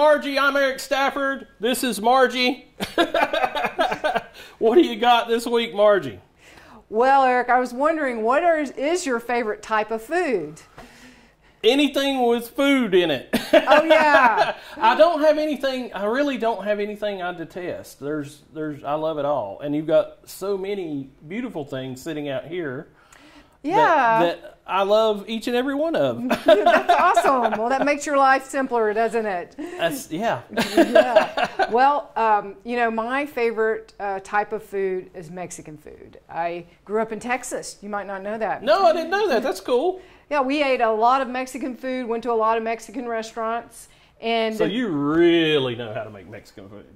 Margie. I'm Eric Stafford. This is Margie. what do you got this week, Margie? Well, Eric, I was wondering what are, is your favorite type of food? Anything with food in it. Oh yeah. I don't have anything. I really don't have anything I detest. There's, there's. I love it all, and you've got so many beautiful things sitting out here. Yeah. That, that I love each and every one of. That's awesome. Well, that makes your life simpler, doesn't it? That's yeah. Yeah. Well, um, you know, my favorite uh, type of food is Mexican food. I grew up in Texas. You might not know that. No, I didn't know that. That's cool. Yeah, we ate a lot of Mexican food. Went to a lot of Mexican restaurants. And So you really know how to make Mexican food.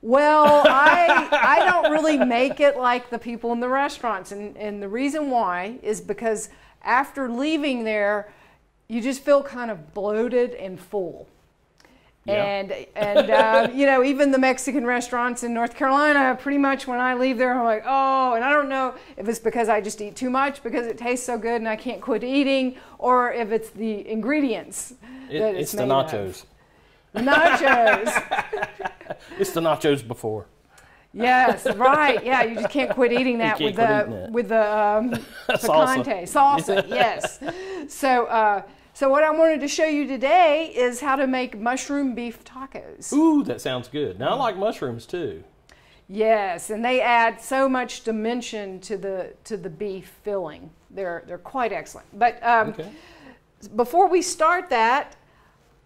Well, I I don't really make it like the people in the restaurants, and and the reason why is because after leaving there, you just feel kind of bloated and full. Yeah. And and uh, you know even the Mexican restaurants in North Carolina, pretty much when I leave there, I'm like, oh, and I don't know if it's because I just eat too much because it tastes so good and I can't quit eating, or if it's the ingredients. It, that it's the made of. nachos. It's the nachos before. Yes, right. Yeah, you just can't quit eating that with the eating that. with the um, Salsa. picante salsa. Yes. So, uh, so what I wanted to show you today is how to make mushroom beef tacos. Ooh, that sounds good. Now I like mushrooms too. Yes, and they add so much dimension to the to the beef filling. They're they're quite excellent. But um, Okay. before we start that,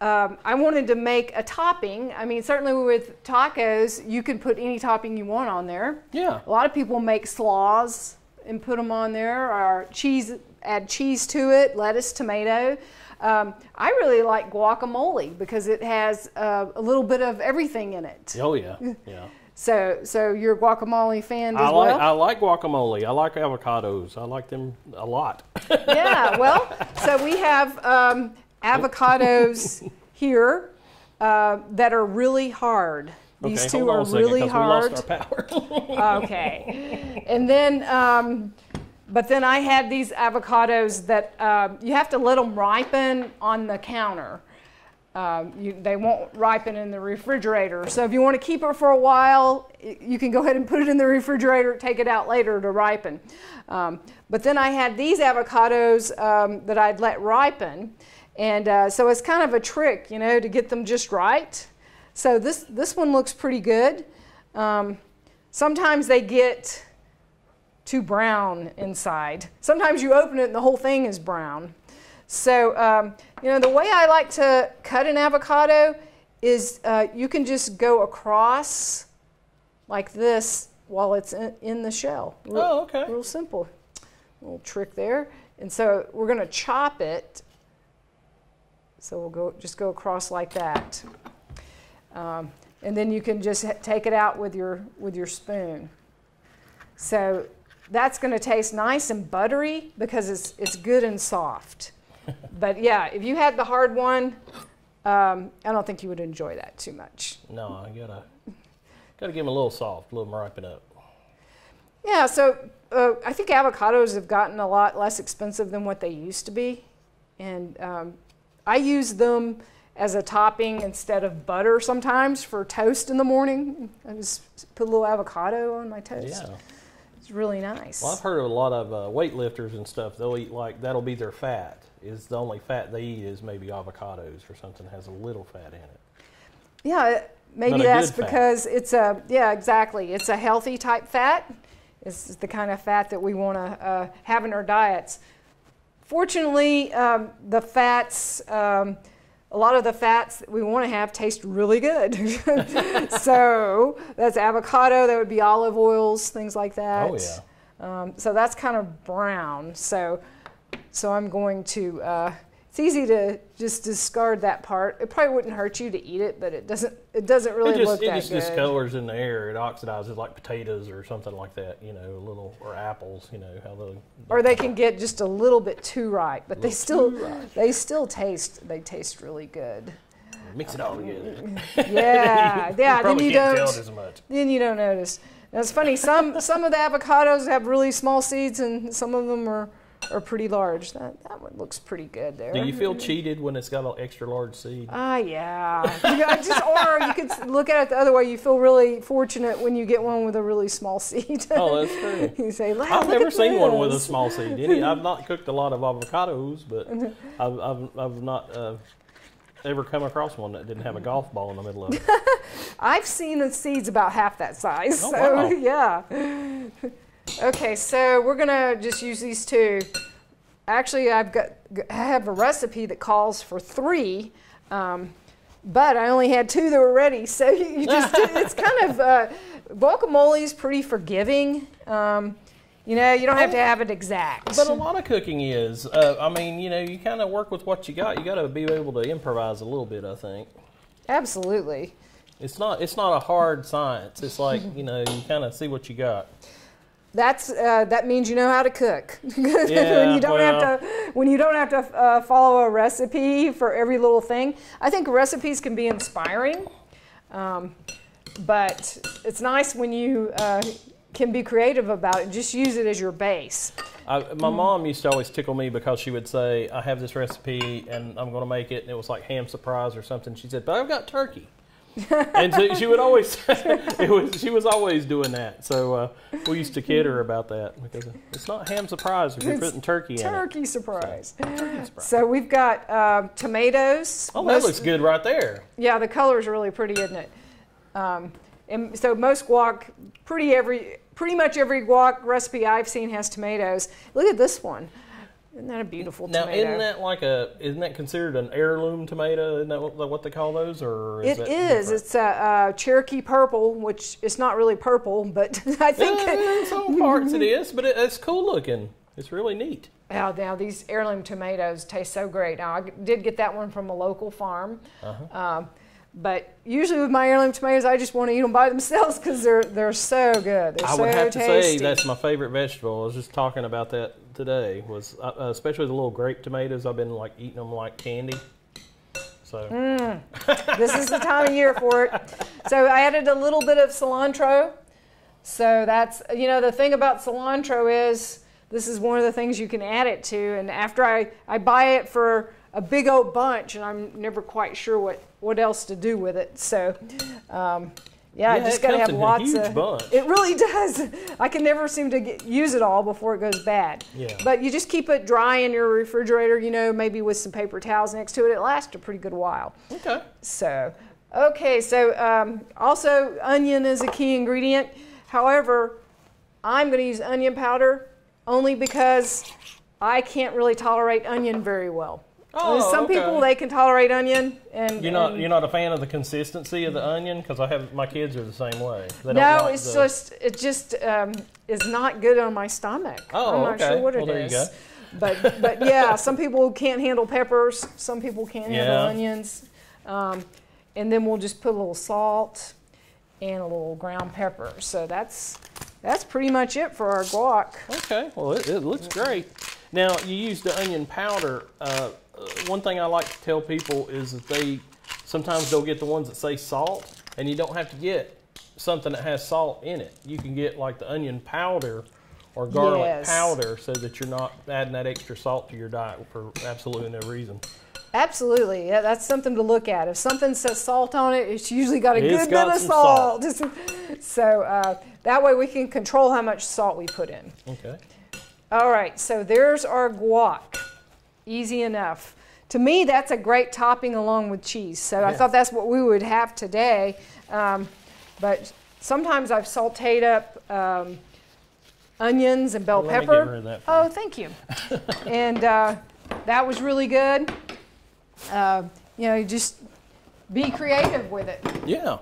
um, I wanted to make a topping. I mean, certainly with tacos, you can put any topping you want on there. Yeah. A lot of people make slaws and put them on there, or cheese, add cheese to it, lettuce, tomato. Um, I really like guacamole because it has uh, a little bit of everything in it. Oh yeah. Yeah. So, so you're a guacamole fan as I like well? I like guacamole. I like avocados. I like them a lot. yeah, well, so we have um, avocados here uh, that are really hard. These okay, two are second, really hard. We lost our power. okay. And then, um, but then I had these avocados that um, you have to let them ripen on the counter. Um, you, they won't ripen in the refrigerator. So if you want to keep it for a while, you can go ahead and put it in the refrigerator, take it out later to ripen. Um, but then I had these avocados um, that I'd let ripen. And uh, so it's kind of a trick, you know, to get them just right. So this, this one looks pretty good. Um, sometimes they get too brown inside. Sometimes you open it and the whole thing is brown. So, um, you know, the way I like to cut an avocado is uh, you can just go across like this while it's in, in the shell. Real, Oh, okay. Real simple. Little trick there. And so we're going to chop it. So we'll go just go across like that. Um, and then you can just take it out with your with your spoon. So that's going to taste nice and buttery because it's it's good and soft. but yeah, if you had the hard one, um, I don't think you would enjoy that too much. no, I gotta gotta give them a little soft, a little ripen up. Yeah, so uh, I think avocados have gotten a lot less expensive than what they used to be, and um, I use them as a topping instead of butter sometimes for toast in the morning. I just put a little avocado on my toast. Yeah. It's really nice. Well, I've heard of a lot of uh, weightlifters and stuff. They'll eat like that'll be their fat. Is the only fat they eat is maybe avocados or something that has a little fat in it. Yeah, maybe that's good fat. because it's a yeah exactly. It's a healthy type fat. It's the kind of fat that we want to uh, have in our diets. Fortunately, um, the fats, um, a lot of the fats that we want to have taste really good. so that's avocado. That would be olive oils, things like that. Oh yeah. Um, so that's kind of brown. So, so I'm going to. Uh, it's easy to just discard that part. It probably wouldn't hurt you to eat it, but it doesn't. It doesn't really it just look it that just good. discolors in the air. It oxidizes like potatoes or something like that. You know, a little or apples. You know how the or they can get just a little bit too ripe, but they still they still taste they taste really good. mix it all together. Yeah, yeah. then you don't tell it as much. then you don't notice. Now, it's funny. Some some of the avocados have really small seeds, and some of them are are pretty large. That that one looks pretty good there. Do you feel cheated when it's got an extra large seed? Ah, yeah. You got- just or you could look at it the other way. You feel really fortunate when you get one with a really small seed. Oh, that's true. you say, "Wow, I've never seen one with a small seed. Any, I've not cooked a lot of avocados, but I've, I've, I've not uh, ever come across one that didn't have a golf ball in the middle of it. I've seen the seeds about half that size. Oh, so wow. yeah. Okay, so we're gonna just use these two. Actually, I've got I have a recipe that calls for three, um, but I only had two that were ready. So you, you just it's kind of uh, guacamole is pretty forgiving. Um, you know, you don't have to have it exact. But a lot of cooking is. Uh, I mean, you know, you kind of work with what you got. You got to be able to improvise a little bit. I think Absolutely. it's not it's not a hard science. It's like you know you kind of see what you got. That's uh, that means you know how to cook. when you don't have to when you don't have to uh, follow a recipe for every little thing. I think recipes can be inspiring, um, but it's nice when you uh, can be creative about it. Just use it as your base. I, my mom used to always tickle me because she would say, "I have this recipe and I'm going to make it," and it was like ham surprise or something. She said, "But I've got turkey," and so she would always. it was she was always doing that. So uh, we used to kid her about that because it's not ham surprise if you're putting turkey in it. Turkey surprise. Turkey surprise. So we've got uh, tomatoes. Oh, that looks good right there. Yeah, the color is really pretty, isn't it? Um, and so most guac, pretty every, pretty much every guac recipe I've seen has tomatoes. Look at this one. Isn't that a beautiful Now, tomato? isn't that like a? Isn't that considered an heirloom tomato? Isn't that what, they call those, or It is is. that It's a, uh Cherokee purple, which it's not really purple, but I think. Yeah, in some parts it is, but it, it's cool looking. It's really neat. Oh, now these heirloom tomatoes taste so great. Now I did get that one from a local farm, Uh-huh. um, but usually with my heirloom tomatoes, I just want to eat them by themselves because they're they're so good. They're I so would have to say that's my favorite vegetable. I was just talking about that today. Was uh, uh, especially the little grape tomatoes. I've been like eating them like candy. So Mm. this is the time of year for it. So I added a little bit of cilantro. So that's you know the thing about cilantro is this is one of the things you can add it to. And after I I buy it for a big old bunch, and I'm never quite sure what what else to do with it. So. Um, yeah, Yeah, just got to have lots huge of. bunch. It really does. I can never seem to get, use it all before it goes bad. Yeah. But you just keep it dry in your refrigerator. You know, maybe with some paper towels next to it. It lasts a pretty good while. okay, So, okay, so um, also onion is a key ingredient. However, I'm going to use onion powder only because I can't really tolerate onion very well. Oh, Some okay. people they can tolerate onion, and you're not and- you're not a fan of the consistency of the onion because I have my kids are the same way. They don't no, like it's the- just it just um, is not good on my stomach. Oh, I'm not okay. sure what Well, it go. But but yeah, some people can't handle peppers. Some people can't handle onions. Um, and then we'll just put a little salt and a little ground pepper. So that's that's pretty much it for our guac. Okay, well, it, it looks great. Now, you use the onion powder. Uh, one thing I like to tell people is that they sometimes they'll get the ones that say salt, and you don't have to get something that has salt in it. You can get like the onion powder or garlic Yes. powder so that you're not adding that extra salt to your diet for absolutely no reason. Absolutely, yeah, that's something to look at. If something says salt on it, it's usually got a It's good got bit of some salt. so uh, that way we can control how much salt we put in. Okay. All right, so there's our guac. Easy enough. To me, that's a great topping along with cheese. So I thought that's what we would have today. Um, but sometimes I've sauteed up um, onions and bell Well, pepper. get rid of that oh, thank you. and uh, that was really good. Uh, you know, you just be creative with it. Yeah.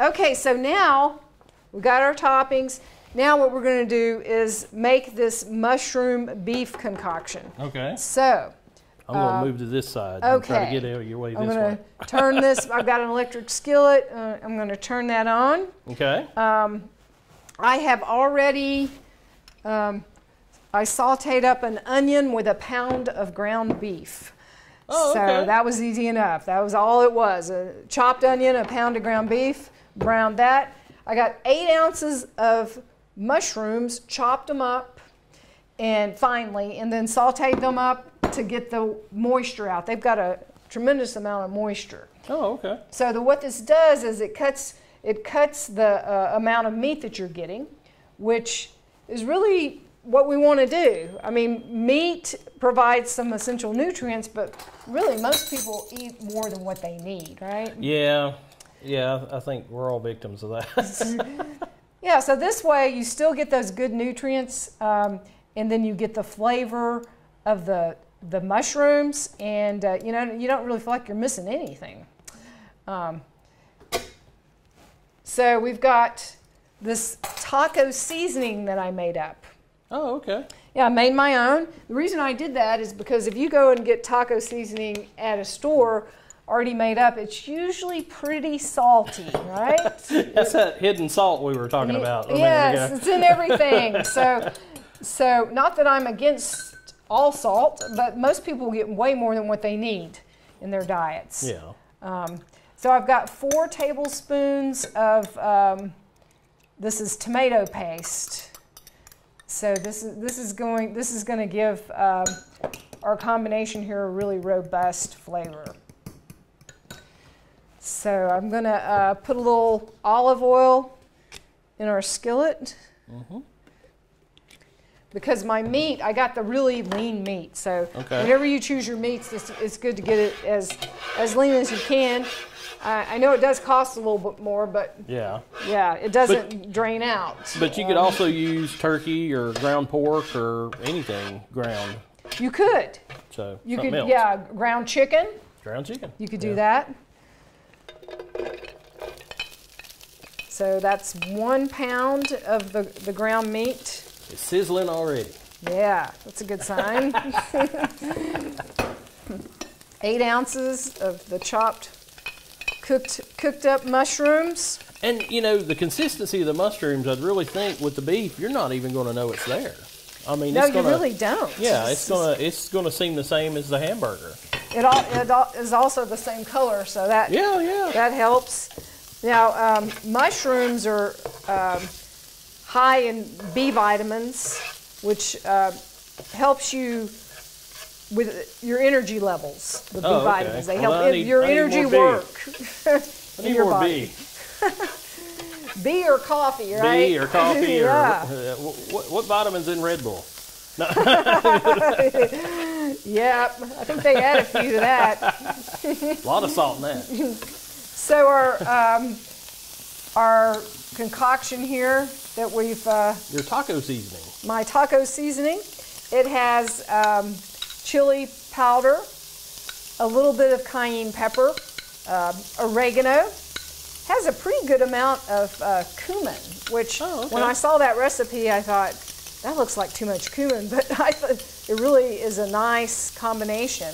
Okay, so now we've got our toppings. Now what we're going to do is make this mushroom beef concoction. Okay. So I'm going to Uh, move to this side and try to okay. get out of your way I'm this going way. to turn this. I've got an electric skillet. Uh, I'm going to turn that on. Okay. Um, I have already. Um, I sauteed up an onion with a pound of ground beef. Oh, so okay. that was easy enough. That was all it was. A chopped onion, a pound of ground beef, browned that. I got eight ounces of mushrooms, chopped them up, and finely, and then saute them up to get the moisture out. They've got a tremendous amount of moisture. Oh, okay. So the, what this does is it cuts it cuts the uh, amount of meat that you're getting, which is really what we want to do. I mean, meat provides some essential nutrients, but really most people eat more than what they need, right? Yeah, yeah. I think we're all victims of that. Yeah, so this way you still get those good nutrients, um, and then you get the flavor of the the mushrooms, and uh, you know you don't really feel like you're missing anything. Um, so we've got this taco seasoning that I made up. oh, okay. Yeah, I made my own. The reason I did that is because if you go and get taco seasoning at a store already made up, it's usually pretty salty, right? That's that hidden salt we were talking about. yes, it's in everything. so, so not that I'm against all salt, but most people get way more than what they need in their diets. Yeah. Um, so I've got four tablespoons of um, this is tomato paste. So this is this is going this is going to give um, our combination here a really robust flavor. So I'm going to uh, put a little olive oil in our skillet. Because my meat, I got the really lean meat. So Okay. whenever you choose your meats, it's, it's good to get it as, as lean as you can. Uh, I know it does cost a little bit more, but Yeah. yeah, it doesn't drain out. But you could also use turkey or ground pork or anything ground. You could. So You could, else. yeah, ground chicken. Ground chicken. You could do that. So that's one pound of the, the ground meat. It's sizzling already. Yeah, that's a good sign. Eight ounces of the chopped, cooked, cooked up mushrooms. And you know the consistency of the mushrooms. I'd really think with the beef, you're not even going to know it's there. I mean, No, it's you gonna, really don't. Yeah, it's gonna it's gonna seem the same as the hamburger. It, all, it all, is also the same color, so that Yeah, yeah. that helps. Now, um, mushrooms are um, high in B vitamins, which uh, helps you with your energy levels. The B Oh, okay. vitamins they help need- your I energy work. I in need your more body. B. B or coffee, right? B or coffee yeah. or what, what vitamins in Red Bull? Yep. I think they add a few to that. A lot of salt in that. So our um, our concoction here that we've uh, Your taco seasoning. my taco seasoning. It has um, chili powder, a little bit of cayenne pepper, uh, oregano. Has a pretty good amount of uh, cumin, which Oh, okay. when I saw that recipe, I thought that looks like too much cumin, but I thought it really is a nice combination.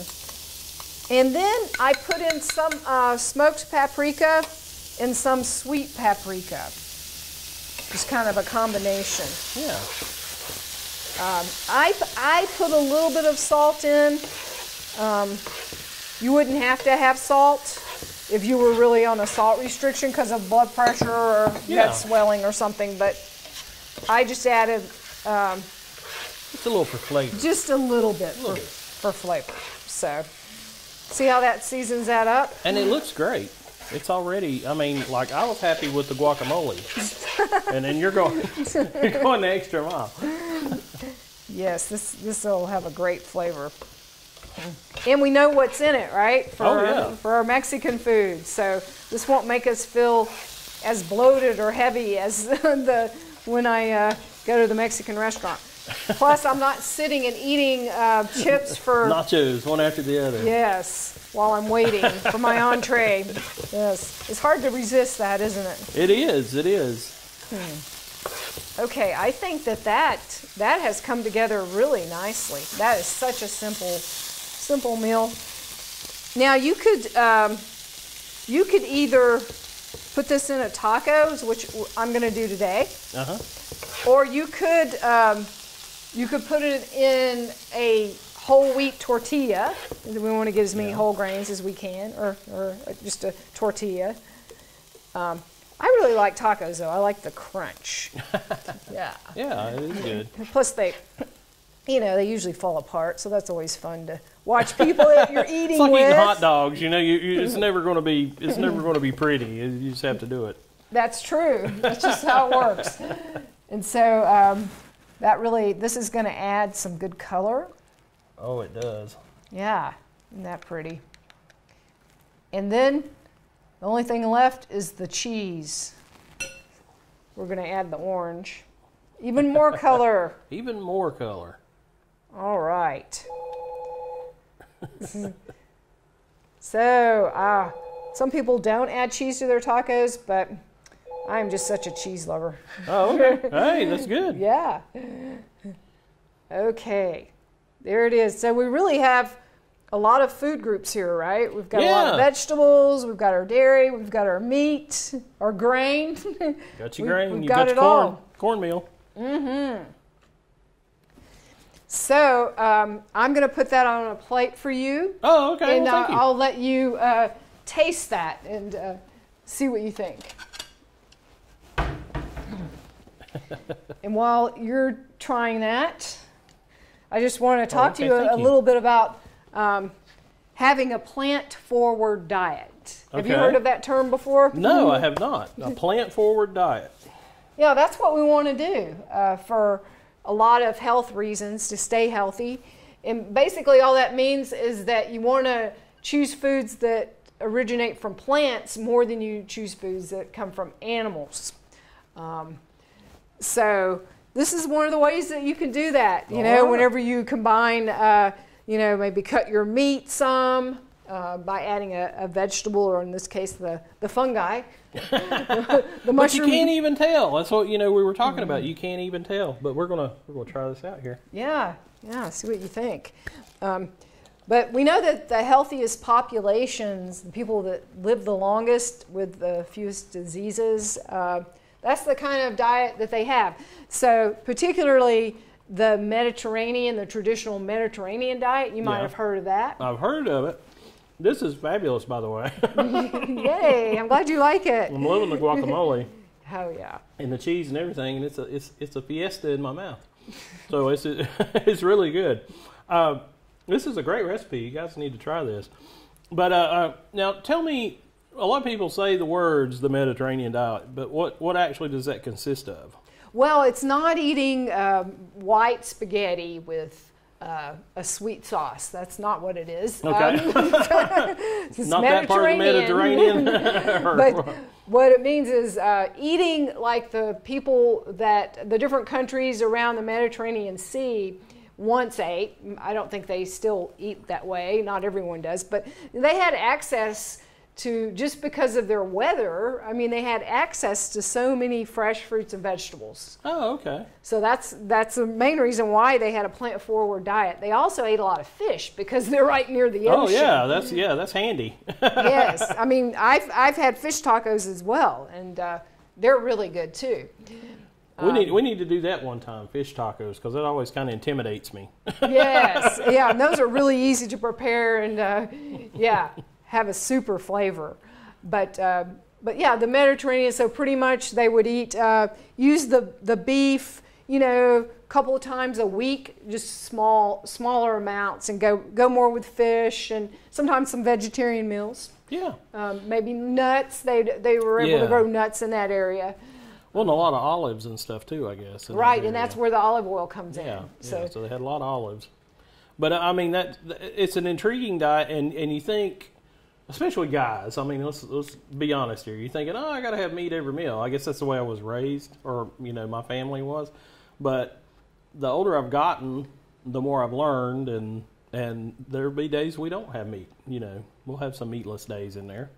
And then I put in some uh, smoked paprika and some sweet paprika. Just kind of a combination. Yeah. I, I put a little bit of salt in. Um, you wouldn't have to have salt if you were really on a salt restriction because of blood pressure or Yeah. swelling or something, but I just added um, It's a little for flavor. just a little bit for, Little bit. for flavor. So, see how that seasons that up? And it looks great. It's already, I mean, like I was happy with the guacamole. and then you're going, you're going the extra mile. Yes, this this will have a great flavor. And we know what's in it, right? For, Oh, yeah. for our Mexican food. So this won't make us feel as bloated or heavy as the when I uh, go to the Mexican restaurant. Plus, I'm not sitting and eating uh, chips for Nachos, one after the other. yes while I'm waiting for my entree. Yes, it's hard to resist that, isn't it? It is, it is. Okay, I think that that that has come together really nicely. That is such a simple, simple meal. Now you could um, you could either put this in a tacos, which I'm going to do today, Uh huh. or you could um, you could put it in a whole wheat tortilla. We want to get as many Yeah. whole grains as we can, or or just a tortilla. Um, I really like tacos though. I like the crunch. yeah. Yeah, it is good. Plus, they you know, they usually fall apart, so that's always fun to watch people that you're eating It's like with. eating hot dogs. You know, you, you, it's never going to be. It's never going to be pretty. You you just have to do it. That's true. That's just how it works. And so um, that really, this is going to add some good color. Oh, it does. Yeah, isn't that pretty? And then the only thing left is the cheese. We're going to add the orange. Even more color. Even more color. All right. so, uh, some people don't add cheese to their tacos, but I'm just such a cheese lover. Oh, okay. hey, that's good. Yeah. Okay. There it is. So we really have a lot of food groups here, right? We've got a lot of vegetables, we've got our dairy, we've got our meat, our grain. Got your We- grain. we've you got got, it your corn. all. Cornmeal. So um, I'm going to put that on a plate for you, Oh, okay. and well, uh, you. I'll let you uh, taste that and uh, see what you think. and while you're trying that, I just want to talk okay, to you a, a you. little bit about um, having a plant forward diet. Have you heard of that term before? no, I have not. A plant forward diet. Yeah, that's what we want to do uh, for a lot of health reasons to stay healthy. And basically, all that means is that you want to choose foods that originate from plants more than you choose foods that come from animals. Um, so, this is one of the ways that you can do that. You know, whenever you combine, uh, you know, maybe cut your meat some. Uh, by adding a, a vegetable, or in this case, the, the fungi, the But you can't even tell. That's what you know we were talking about. You can't even tell. But we're gonna we're gonna try this out here. Yeah, yeah, see what you think. Um, but we know that the healthiest populations, the people that live the longest with the fewest diseases, uh, that's the kind of diet that they have. So, particularly the Mediterranean, the traditional Mediterranean diet, you might Yeah. have heard of that. I've heard of it. This is fabulous, by the way. Yay, I'm glad you like it. I'm loving the guacamole Oh, yeah. and the cheese and everything, and it's a it's it's a fiesta in my mouth. So it's it's really good. Uh, this is a great recipe. You guys need to try this. But uh, uh, now, tell me. A lot of people say the words the Mediterranean diet, but what what actually does that consist of? Well, it's not eating um, white spaghetti with uh, a sweet sauce. That's not what it is. Okay. Um, it's Not that part of the Mediterranean. but what it means is uh, eating like the people that the different countries around the Mediterranean Sea once ate. I don't think they still eat that way. Not everyone does, but they had access to just because of their weather. I mean, they had access to so many fresh fruits and vegetables. oh, okay. So that's that's the main reason why they had a plant forward diet. They also ate a lot of fish because they're right near the ocean. Oh yeah, that's yeah, that's handy. yes, I mean I've I've had fish tacos as well, and uh, they're really good too. we need we need to do that one time, fish tacos, because that always kind of intimidates me. Yes, yeah, and those are really easy to prepare, and uh, yeah, have a super flavor. But uh, but yeah, the Mediterranean. So pretty much they would eat uh, use the the beef, you know, a couple of times a week, just small smaller amounts, and go go more with fish, and sometimes some vegetarian meals. yeah. Um, maybe nuts. They they were able Yeah. to grow nuts in that area, Well, and a lot of olives and stuff too, I guess. in that right? And that's where the olive oil comes yeah, in. so. So so they had a lot of olives. But uh, I mean that it's an intriguing diet, and and you think, especially guys. I mean, let's let's be honest here. You're thinking, oh, I got to have meat every meal. I guess that's the way I was raised, or you know, my family was. But the older I've gotten, the more I've learned, and and there'll be days we don't have meat. You know, we'll have some meatless days in there,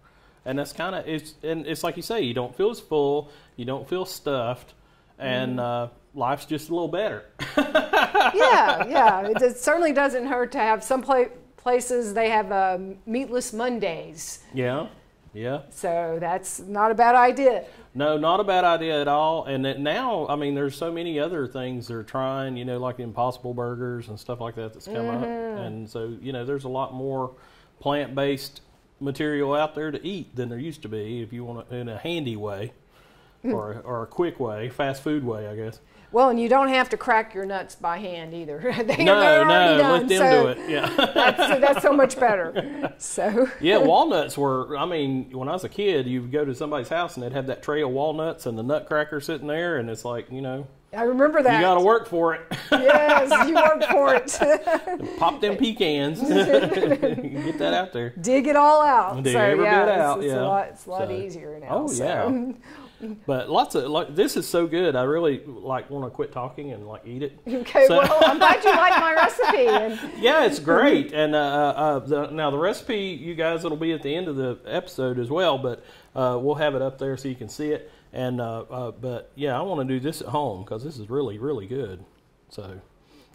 and that's kind of it's and it's like you say, you don't feel as full, you don't feel stuffed, and uh, life's just a little better. yeah, yeah. It, it certainly doesn't hurt to have some pla- places they have um, meatless Mondays. Yeah, yeah. So that's not a bad idea. No, not a bad idea at all. And now, I mean, there's so many other things they're trying, you know, like the Impossible Burgers and stuff like that that's come up. And so, you know, there's a lot more plant based material out there to eat than there used to be if you want to, in a handy way. or or a quick way, fast food way, I guess. Well, and you don't have to crack your nuts by hand either. they, No, they're no, done, let them so do it. Yeah. That's, that's so much better. So Yeah, walnuts were. I mean, when I was a kid, you would go to somebody's house and they'd have that tray of walnuts and the nutcracker sitting there, and it's like, you know, I remember that. you got to work for it. yes, you work for it. Pop them pecans, get that out there. Dig it all out. Dig so every yeah, bit it's, out, it's yeah. a lot, it's a lot So- easier now. Oh so. yeah. But lots of like this is so good. I really like want to quit talking and like eat it. Okay, So- well, I'm glad you like my recipe. And Yeah, it's great. And uh, uh, the, now the recipe, you guys, it'll be at the end of the episode as well. But uh, we'll have it up there so you can see it. And uh, uh, but yeah, I want to do this at home because this is really really good. So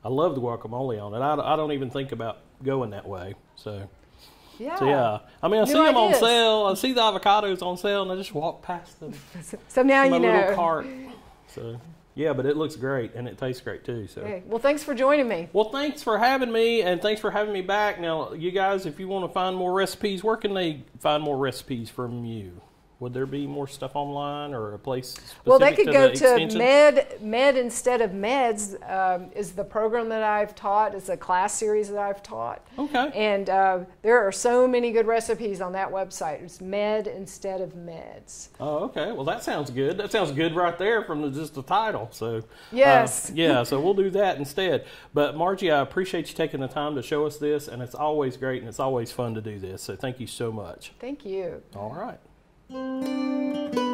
I love the guacamole on it. I, I don't even think about going that way. So. Yeah. So yeah, I mean, I New see them on sale. I see the avocados on sale, and I just walk past them. So now in my you little know. cart. So yeah, but it looks great and it tastes great too. So. Okay. Well, thanks for joining me. Well, thanks for having me, and thanks for having me back. Now, you guys, if you want to find more recipes, where can they find more recipes from you? Would there be more stuff online or a place? Well, they could to go the to extension? Med Med instead of Meds um, is the program that I've taught. It's a class series that I've taught, Okay. and uh, there are so many good recipes on that website. It's Med instead of Meds. Oh, okay. Well, that sounds good. That sounds good right there from the, just the title. So uh, Yes. yeah. So we'll do that instead. But Margie, I appreciate you taking the time to show us this, and it's always great and it's always fun to do this. So thank you so much. Thank you. All right. Música